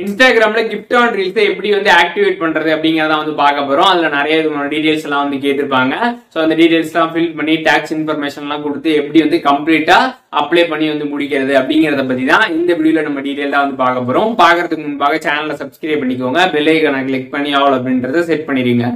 இன்ஸ்டாகிராம்ல gift on ரீல்ஸை எப்படி வந்து ஆக்டிவேட் பண்றது அப்படிங்கிறத வந்து பார்க்க போறோம். அதுல நிறைய விதமான டீடைல்ஸ் எல்லாம் வந்து கேட்டிருப்பாங்க. ஸோ அந்த டீடைல்ஸ் எல்லாம் ஃபில் பண்ணி டேக்ஸ் இன்ஃபர்மேஷன் எல்லாம் கொடுத்து எப்படி வந்து கம்ப்ளீட்டா அப்ளை பண்ணி வந்து முடிக்கிறது அப்படிங்கிறத பத்தி தான் இந்த வீடியோல நம்ம டீடைல் தான் வந்து பார்க்க போறோம். பார்க்கறதுக்கு முன்பாக சேனலை சப்ஸ்கிரைப் பண்ணிக்கோங்க. பெல் ஐக்கான கிளிக் பண்ணி ஆல் அப்படின்றத செட் பண்ணிடுங்க.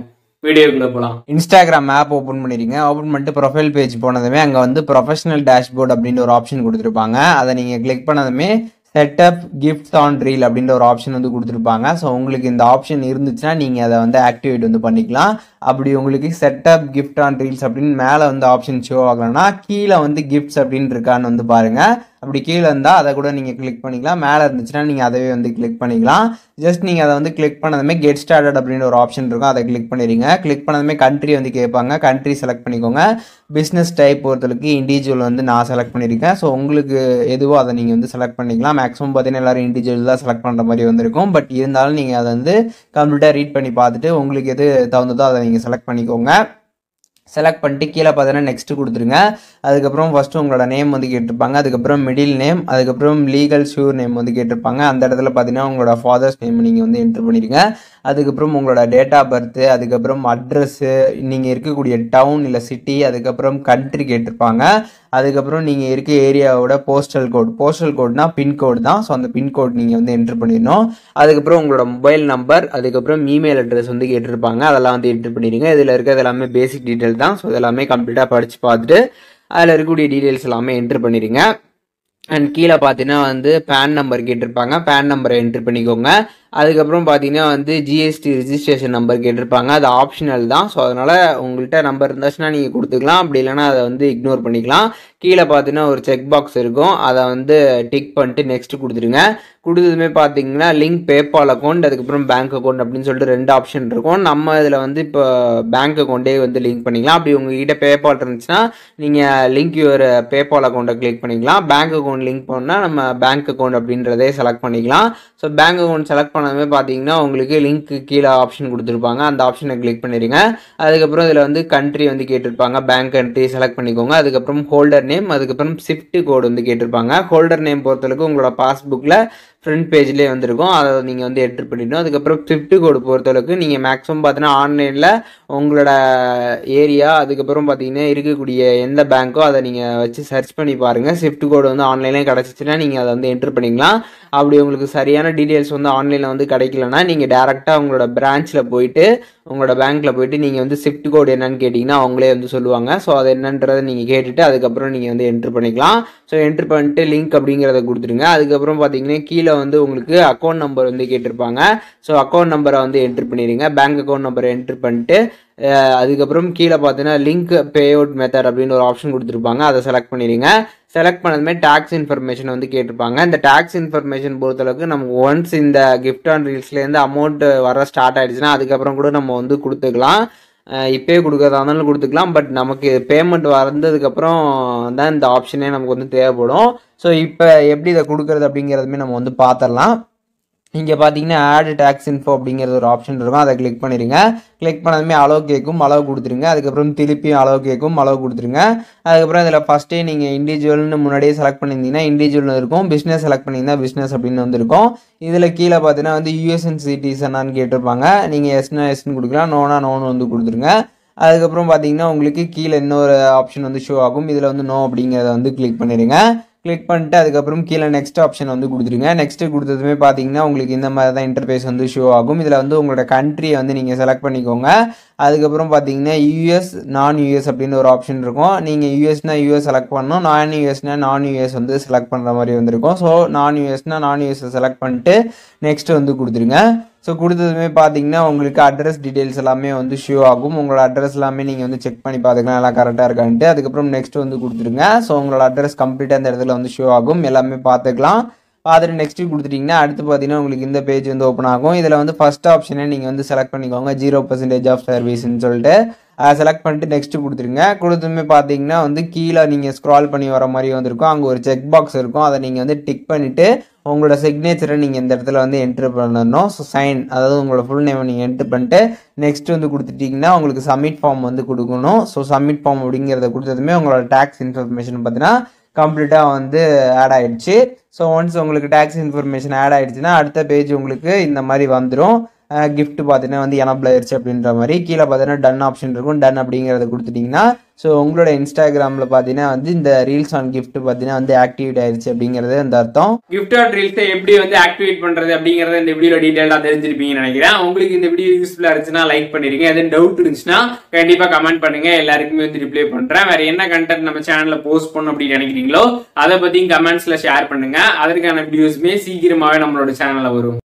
வீடியோக்குள்ள போகலாம் இன்ஸ்டாகிராம் ஆப் ஓப்பன் பண்ணிடுங்க. ஓப்பன் பண்ணிட்டு ப்ரொஃபைல் பேஜ் போனதுமே அங்கே வந்து ப்ரொஃபஷனல் டேஷ்போர்ட் அப்படின்னு ஒரு ஆப்ஷன் கொடுத்துருப்பாங்க. அதை நீங்கள் கிளிக் பண்ணதுமே செட்டப் கிஃப்ட் ஆன் ரீல் அப்படின்ற ஒரு ஆப்ஷன் வந்து கொடுத்துருப்பாங்க. ஸோ உங்களுக்கு இந்த ஆப்ஷன் இருந்துச்சுன்னா நீங்கள் அதை வந்து ஆக்டிவேட் வந்து பண்ணிக்கலாம். அப்படி உங்களுக்கு செட்டப் கிஃப்ட் ஆன் ரீல்ஸ் அப்படின்னு மேலே வந்து ஆப்ஷன் ஷோ ஆகலைன்னா கீழே வந்து கிஃப்ட்ஸ் அப்படின்னு இருக்கான்னு வந்து பாருங்கள் அப்படி கீழே இருந்தால் அதை கூட நீங்கள் கிளிக் பண்ணிக்கலாம். மேலே இருந்துச்சுன்னா நீங்கள் அதவே வந்து கிளிக் பண்ணிக்கலாம். ஜஸ்ட் நீங்கள் அதை வந்து கிளிக் பண்ணதுமே கெட் ஸ்டார்டட் அப்படின்னு ஒரு ஆப்ஷன் இருக்கும். அதை கிளிக் பண்ணிடுங்க. கிளிக் பண்ணதுமே கண்ட்ரி வந்து கேட்பாங்க. கண்ட்ரி செலக்ட் பண்ணிக்கோங்க. பிஸ்னஸ் டைப் பொறுத்தளவுக்கு இண்டிவிஜுவல் வந்து நான் செலக்ட் பண்ணியிருக்கேன். ஸோ உங்களுக்கு எதுவோ அதை நீங்கள் வந்து செலக்ட் பண்ணிக்கலாம். மேக்ஸிமம் பார்த்தீங்கன்னா எல்லாரும் இண்டிவிஜுவல் தான் செலக்ட் பண்ணுற மாதிரி வந்திருக்கும். பட் இருந்தாலும் நீங்கள் அதை வந்து கம்ப்ளீட்டாக ரீட் பண்ணி பார்த்துட்டு உங்களுக்கு எது தகுந்ததோ அதை நீங்கள் செலக்ட் பண்ணிக்கோங்க. செலக்ட் பண்ணிட்டு கீழே பார்த்தீங்கன்னா நெக்ஸ்ட் கொடுத்துருங்க. அதுக்கப்புறம் ஃபஸ்ட்டு உங்களோட நேம் வந்து கேட்டிருப்பாங்க. அதுக்கப்புறம் மிடில் நேம் அதுக்கப்புறம் லீகல் ஷூர் நேம் வந்து கேட்டிருப்பாங்க. அந்த இடத்துல பார்த்தீங்கன்னா உங்களோட ஃபாதர்ஸ் நேம் நீங்கள் வந்து என்ட்ரு பண்ணிடுங்க அதுக்கப்புறம் உங்களோட டேட் ஆஃப் பர்த்து அதுக்கப்புறம் அட்ரஸ்ஸு நீங்கள் இருக்கக்கூடிய டவுன் இல்லை சிட்டி அதுக்கப்புறம் கண்ட்ரி கேட்டிருப்பாங்க. அதுக்கப்புறம் நீங்கள் இருக்க ஏரியாவோட போஸ்டல் கோட் போஸ்டல் கோட்னா பின்கோடு தான். ஸோ அந்த பின்கோட் நீங்கள் வந்து என்ட்ரு பண்ணிடணும். அதுக்கப்புறம் உங்களோட மொபைல் நம்பர் அதுக்கப்புறம் இமெயில் அட்ரஸ் வந்து கேட்டிருப்பாங்க. அதெல்லாம் வந்து என்ட்ரு பண்ணிடுங்க. இதில் இருக்கிறது எல்லாமே பேசிக் டீட்டெயில் தான். ஸோ இதெல்லாமே கம்ப்ளீட்டாக படித்து பார்த்துட்டு அதில் இருக்கக்கூடிய டீட்டெயில்ஸ் எல்லாமே என்ட்ரு பண்ணிடுங்க அண்ட் கீழே பார்த்தீங்கன்னா வந்து பேன் நம்பர் கேட்டிருப்பாங்க பேன் நம்பரை என்ட்ரு பண்ணிக்கோங்க. அதுக்கப்புறம் பார்த்தீங்கன்னா வந்து ஜிஎஸ்டி ரிஜிஸ்ட்ரேஷன் நம்பர் கேட்டிருப்பாங்க. அது ஆப்ஷனல் தான். ஸோ அதனால் உங்கள்கிட்ட நம்பர் இருந்துச்சுன்னா நீங்கள் கொடுத்துக்கலாம். அப்படி இல்லைன்னா அதை வந்து இக்னோர் பண்ணிக்கலாம். கீழே பார்த்தீங்கன்னா ஒரு செக் பாக்ஸ் இருக்கும். அதை வந்து டிக் பண்ணிட்டு நெக்ஸ்ட் கொடுத்துருங்க. கொடுத்ததுமே பார்த்தீங்கன்னா லிங்க் பேபால் அக்கௌண்ட் அதுக்கப்புறம் பேங்க் அக்கௌண்ட் அப்படின்னு சொல்லிட்டு ரெண்டு ஆப்ஷன் இருக்கும். நம்ம இதில் வந்து இப்போ பேங்க் அக்கௌண்ட்டே வந்து லிங்க் பண்ணிக்கலாம். அப்படி உங்ககிட்ட பேபால் இருந்துச்சுன்னா நீங்கள் லிங்க் யுவர் பேபால் அக்கௌண்ட்டை கிளிக் பண்ணிக்கலாம். பேங்க் அக்கௌண்ட் லிங்க் பண்ணால் நம்ம பேங்க் அக்கௌண்ட் அப்படின்றதே செலக்ட் பண்ணிக்கலாம். ஸோ பேங்க் அக்கௌண்ட் செலக்ட் பண்ணதுமே பார்த்தீங்கன்னா உங்களுக்கு லிங்க் கீழே ஆப்ஷன் கொடுத்துருப்பாங்க. அந்த ஆப்ஷனை கிளிக் பண்ணிடுங்க அதுக்கப்புறம் இதில் வந்து கண்ட்ரி வந்து கேட்டிருப்பாங்க. பேங்க் கண்ட்ரி செலக்ட் பண்ணிக்கோங்க. அதுக்கப்புறம் ஹோல்டர் நேம் அதுக்கப்புறம் ஷிஃப்ட் கோடு வந்து கேட்டிருப்பாங்க. ஹோல்டர் நேம் பொறுத்தளவுக்கு உங்களோட பாஸ்புக்கில் ஃப்ரண்ட் பேஜ்லேயே வந்திருக்கும். அதை நீங்கள் வந்து என்ட்ரு பண்ணிடணும். அதுக்கப்புறம் ஸ்விஃப்ட் கோடு பொறுத்தளவுக்கு நீங்கள் மேக்ஸிமம் பார்த்தீங்கன்னா ஆன்லைனில் உங்களோட ஏரியா அதுக்கப்புறம் பார்த்தீங்கன்னா இருக்கக்கூடிய எந்த பேங்க்கோ அதை நீங்கள் வச்சு சர்ச் பண்ணி பாருங்கள் ஸ்விஃப்ட் கோடு வந்து ஆன்லைன்லேயே கிடச்சிச்சின்னா நீங்கள் அதை வந்து என்ட்ரு பண்ணிக்கலாம். அப்படி உங்களுக்கு சரியான டீட்டெயில்ஸ் வந்து ஆன்லைனில் வந்து கிடைக்கலனா நீங்கள் டேரெக்டாக உங்களோட பிரான்ச்சில் போயிட்டு உங்களோட பேங்க்கில் போயிட்டு நீங்கள் வந்து ஸ்விஃப்ட் கோடு என்னன்னு கேட்டிங்கன்னா அவங்களே வந்து சொல்லுவாங்க. ஸோ அது என்னன்றதை நீங்கள் கேட்டுட்டு அதுக்கப்புறம் நீங்கள் வந்து என்ட்ரு பண்ணிக்கலாம். ஸோ என்ட்ரு பண்ணிட்டு லிங்க் அப்படிங்கிறத கொடுத்துருங்க அதுக்கப்புறம் பார்த்தீங்கன்னா கீழே வந்து உங்களுக்கு அக்கௌண்ட் நம்பர் வந்து கேட்டிருப்பாங்க. ஸோ அக்கௌண்ட் நம்பரை வந்து என்ட்ரு பண்ணிடுங்க பேங்க் அக்கௌண்ட் நம்பரை என்ட்ரு பண்ணிட்டு அதுக்கப்புறம் கீழே பார்த்தீங்கன்னா லிங்க் பே அவுட் மெத்தட் அப்படின்னு ஒரு ஆப்ஷன் கொடுத்துருப்பாங்க. அதை செலக்ட் பண்ணிடுங்க செலக்ட் பண்ணதுமே டேக்ஸ் இன்ஃபர்மேஷன் வந்து கேட்டிருப்பாங்க. இந்த டேக்ஸ் இன்ஃபர்மேஷன் பொறுத்தளவுக்கு நமக்கு ஒன்ஸ் இந்த கிஃப்ட் ஆன் ரீல்ஸ்லேருந்து அமௌண்ட் வர ஸ்டார்ட் ஆகிடுச்சுன்னா அதுக்கப்புறம் கூட நம்ம வந்து கொடுத்துக்கலாம். இப்போயே கொடுக்கறதா இருந்தாலும் கொடுத்துக்கலாம். பட் நமக்கு பேமெண்ட் வந்ததுக்கப்புறம் தான் இந்த ஆப்ஷனே நமக்கு வந்து தேவைப்படும். ஸோ இப்போ எப்படி இதை கொடுக்குறது அப்படிங்கிறதுமே நம்ம வந்து பார்த்துடலாம் இங்கே பார்த்தீங்கன்னா ஆட் டேக்ஸ் இன்ஃபோ அப்படிங்கிறது ஒரு ஆப்ஷன் இருக்கும். அதை கிளிக் பண்ணிடுங்க கிளிக் பண்ணதுமே அளவு கேட்கும் அளவு கொடுத்துருங்க. அதுக்கப்புறம் திருப்பியும் அளவு கேட்கும் அளவு கொடுத்துருங்க. அதுக்கப்புறம் இதில் ஃபஸ்ட்டே நீங்கள் இண்டிவிஜுவல்னு முன்னாடியே செலக்ட் பண்ணியிருந்தீங்கன்னா இண்டிவிஜுவல் இருக்கும். பிஸ்னஸ் செலக்ட் பண்ணியிருந்தா பிஸ்னஸ் அப்படின்னு வந்துருக்கும். இதில் கீழே பார்த்தீங்கன்னா வந்து யூஎஸ்என் சிட்டிசனான்னு கேட்டிருப்பாங்க. நீங்கள் எஸ்னா எஸ்ன்னு கொடுக்கலாம். நோனா நோன்னு வந்து கொடுத்துருங்க. அதுக்கப்புறம் பார்த்தீங்கன்னா உங்களுக்கு கீழே இன்னொரு ஆப்ஷன் வந்து ஷோ ஆகும். இதில் வந்து நோ அப்படிங்கிறத வந்து கிளிக் பண்ணிடுங்க கிளிக் பண்ணிட்டு அதுக்கப்புறம் கீழே நெக்ஸ்ட் ஆப்ஷன் வந்து கொடுத்துருங்க. நெக்ஸ்ட்டு கொடுத்ததுமே பார்த்தீங்கன்னா உங்களுக்கு இந்த மாதிரி தான் இன்டர்ஃபேஸ் வந்து ஷோ ஆகும். இதில் வந்து உங்களோட கண்ட்ரியை வந்து நீங்கள் செலக்ட் பண்ணிக்கோங்க. அதுக்கப்புறம் பார்த்தீங்கன்னா யூஎஸ் நான் யூஎஸ் அப்படின்னு ஒரு ஆப்ஷன் இருக்கும். நீங்கள் யூஎஸ்னா யூஎஸ் செலக்ட் பண்ணணும். நான் யூஎஸ்னா நான் யூஎஸ் வந்து செலக்ட் பண்ணுற மாதிரி வந்திருக்கும். ஸோ நான் யூஎஸ்னா நான் யூஎஸை செலக்ட் பண்ணிட்டு நெக்ஸ்ட் வந்து கொடுத்துருங்க. ஸோ கொடுத்ததுமே பார்த்தீங்கன்னா உங்களுக்கு அட்ரஸ் டீட்டெயில்ஸ் எல்லாமே வந்து ஷோ ஆகும். உங்களோட அட்ரஸ் எல்லாமே நீங்கள் வந்து செக் பண்ணி பார்த்துக்கலாம் எல்லாம் கரெக்டாக இருக்கான்ட்டு. அதுக்கப்புறம் நெக்ஸ்ட் வந்து கொடுத்துருங்க. ஸோ உங்களோட அட்ரஸ் கம்ப்ளீட்டாக அந்த இடத்துல வந்து ஷோ ஆகும். எல்லாமே பார்த்துக்கலாம் பார்த்துட்டு நெக்ஸ்ட்டு கொடுத்துட்டிங்கன்னா அடுத்து பார்த்தீங்கன்னா உங்களுக்கு இந்த பேஜ் வந்து ஓப்பன் ஆகும். இதில் வந்து ஃபஸ்ட் ஆப்ஷனே நீங்கள் வந்து செலக்ட் பண்ணிக்கோங்க. ஜீரோ பர்சன்டேஜ் ஆஃப் சர்வீஸ்ன்னு சொல்லிட்டு. செலக்ட் பண்ணிட்டு நெக்ஸ்ட்டு கொடுத்துருங்க. கொடுத்துமே பார்த்தீங்கன்னா வந்து கீழே நீங்கள் ஸ்க்ரால் பண்ணி வர மாதிரி வந்திருக்கும். அங்கே ஒரு செக் பாக்ஸ் இருக்கும். அதை நீங்கள் வந்து டிக் பண்ணிவிட்டு உங்களோட சிக்னேச்சரை நீங்கள் இந்த இடத்துல வந்து என்ட்ரு பண்ணணும். ஸோ சைன் அதாவது உங்களோட ஃபுல் நேமை நீங்கள் என்ட்ரு பண்ணிட்டு நெக்ஸ்ட் வந்து கொடுத்துட்டிங்கன்னா உங்களுக்கு சப்மிட் ஃபார்ம் வந்து கொடுக்கணும். ஸோ சப்மிட் ஃபார்ம் அப்படிங்கிறத கொடுத்ததுமே உங்களோட டேக்ஸ் இன்ஃபர்மேஷன் பார்த்தீங்கன்னா கம்ப்ளீட்டாக வந்து ஆட் ஆகிடுச்சு ஸோ ஒன்ஸ் உங்களுக்கு டேக்ஸ் இன்ஃபர்மேஷன் ஆட் ஆகிடுச்சுன்னா அடுத்த பேஜ் உங்களுக்கு இந்த மாதிரி வந்துடும் கிஃப்ட் பார்த்தீங்கன்னா வந்து எனபிள் ஆயிடுச்சு அப்படின்ற மாதிரி. கீழே பார்த்தீங்கன்னா டன் ஆப்ஷன் இருக்கும். டன் அப்படிங்கிறத கொடுத்துட்டிங்கன்னா ஸோ உங்களோட இன்ஸ்டாகிராமில் பார்த்தீங்கன்னா வந்து இந்த ரீல்ஸ் ஆன் கிஃப்ட் பார்த்தீங்கன்னா வந்து ஆக்டிவேட் ஆயிடுச்சு அப்படிங்கிறது அந்த அர்த்தம். கிஃப்ட் ஆட் ரீல்ஸை எப்படி வந்து ஆக்டிவேட் பண்ணுறது அப்படிங்கறத இந்த வீடியோ டீட்டெயிலாக தெரிஞ்சிருப்பீங்கன்னு நினைக்கிறேன். உங்களுக்கு இந்த வீடியோ யூஸ்ஃபுல்லாக இருந்துச்சுன்னா லைக் பண்ணிருங்க. எதுவும் டவுட் இருந்துச்சுன்னா கண்டிப்பாக கமெண்ட் பண்ணுங்க. எல்லாருக்குமே வந்து ரிப்ளை பண்ணுறேன் வேற என்ன கண்டென்ட் நம்ம சேனலில் போஸ்ட் பண்ணணும் அப்படின்னு நினைக்கிறீங்களோ அதை பற்றியும் கமெண்ட்ஸில் ஷேர் பண்ணுங்க. அதற்கான வீடியோஸுமே சீக்கிரமாகவே நம்மளோட சேனலில் வரும்.